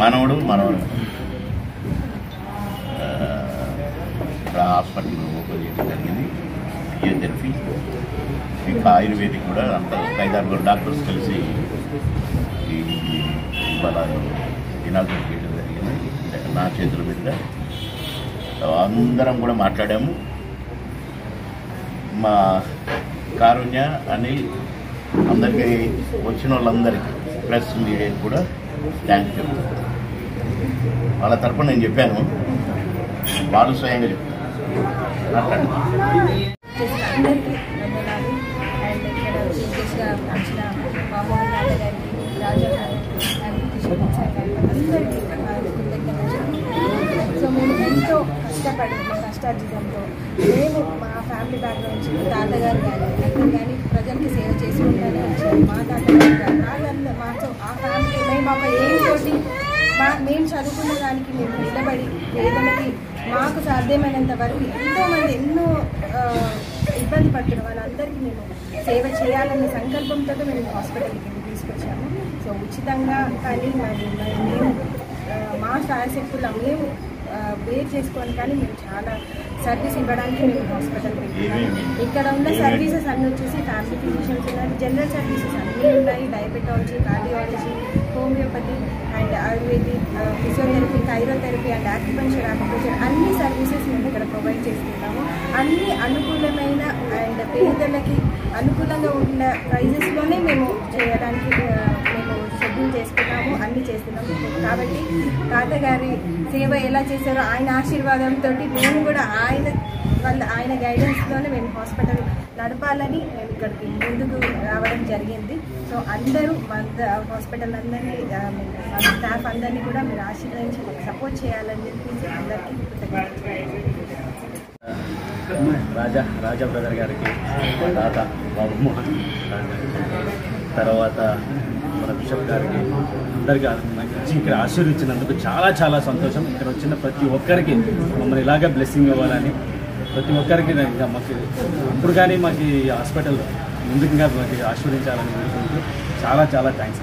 మనవడు మనవడు. ఇక్కడ హాస్పిటల్ ఓపెన్ చేయడం జరిగింది. ఫిజియోథెరపీ ఇంకా ఆయుర్వేదిక్ కూడా అంత ఒక ఐదారు డాక్టర్స్ కలిసి ఇవాళ ఇనాగ్రేట్ చేయడం జరిగింది. నా చేతుల మీద అందరం కూడా మాట్లాడాము. మా కారుణ్య అనిల్ అందరికీ వచ్చిన వాళ్ళందరికీ ప్రెస్ మీడియాకి కూడా థ్యాంక్ చెప్తాను వాళ్ళ తరపున నేను చెప్పాను వాళ్ళు స్వయంగా చెప్తాను. సో మేము ఎంతో కష్టపడి కష్టార్జితంతో మేము మా ఫ్యామిలీ బ్యాక్గ్రౌండ్ నుంచి తాతగారు కానీ అక్కడ కానీ ప్రజలకి సేవ చేసి మేము ఏం మా మేము చదువుకున్న దానికి మేము నిలబడి పేదలకి మాకు సాధ్యమైనంత వరకు ఎంతోమంది ఎన్నో ఇబ్బంది పడుతున్న వాళ్ళందరికీ మేము సేవ చేయాలనే సంకల్పంతో మేము హాస్పిటల్కి తీసుకొచ్చాము సో ఉచితంగా కానీ మరి మేము మా శాయశక్తుల మేము వేర్ చేసుకోవాలి కానీ మేము చాలా సర్వీస్ ఇవ్వడానికి మేము హాస్పిటల్ పెట్టాము ఇక్కడ ఉన్న సర్వీసెస్ అన్నీ వచ్చేసి ఫ్యామిలీ ఫిజిషియన్స్ ఉన్నాయి జనరల్ సర్వీసెస్ అన్నీ ఉన్నాయి. Diabetology cardiology homeopathy and Ayurvedic physiotherapy chirotherapy and acupuncture acupuncture అన్ని సర్వీసెస్ మేము ఇక్కడ ప్రొవైడ్ చేస్తున్నాము. అన్ని అనుకూలమైన అండ్ పేదలకి అనుకూలంగా ఉన్న ప్రైజెస్లోనే మేము కాబట్టి తాతగారి సేవ ఎలా చేశారో ఆయన ఆశీర్వాదంతో మేము కూడా ఆయన వాళ్ళ ఆయన గైడెన్స్లోనే మేము హాస్పిటల్ నడపాలని మేము ఇక్కడికి ముందుకు రావడం జరిగింది. సో అందరూ మన హాస్పిటల్ అందరినీ స్టాఫ్ అందరినీ కూడా మీరు ఆశీర్వదించి మాకు సపోర్ట్ చేయాలని చెప్పేసి అందరికీ రాజా రాజా బ్రదర్ గారికి మా తాత బాబు మోహన్ తర్వాత మన బిషప్ గారికి అందరికీ నాకు ఇక్కడ ఆశీర్వించినందుకు చాలా చాలా సంతోషం. ఇక్కడ వచ్చిన ప్రతి ఒక్కరికి మమ్మల్ని ఇలాగే బ్లెస్సింగ్ ఇవ్వాలని ప్రతి ఒక్కరికి నేను ఇంకా మాకు ఇప్పుడు కానీ మాకు ఈ హాస్పిటల్ ముందుగా మాకు ఆశీర్వించాలని కోరుకుంటూ చాలా చాలా థ్యాంక్స్